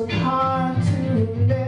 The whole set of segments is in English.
so hard to remember.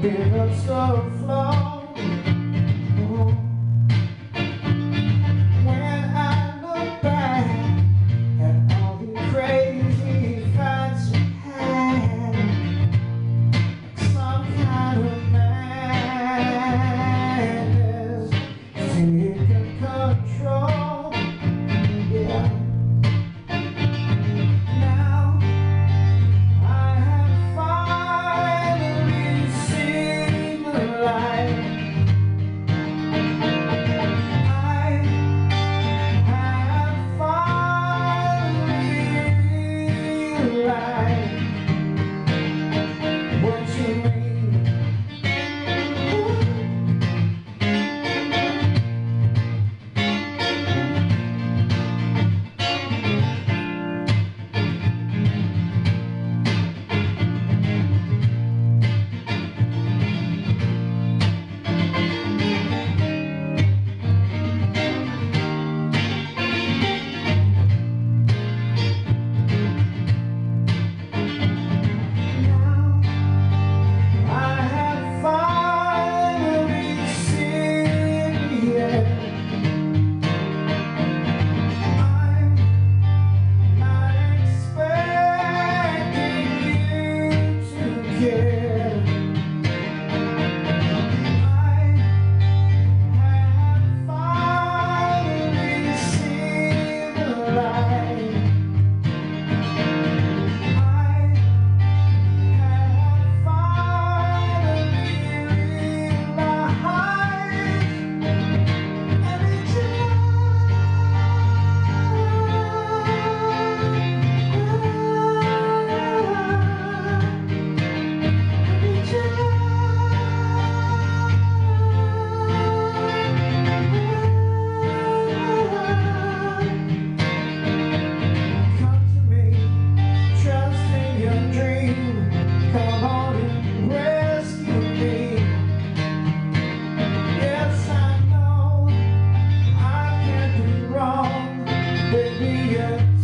been up so far. Baby, yeah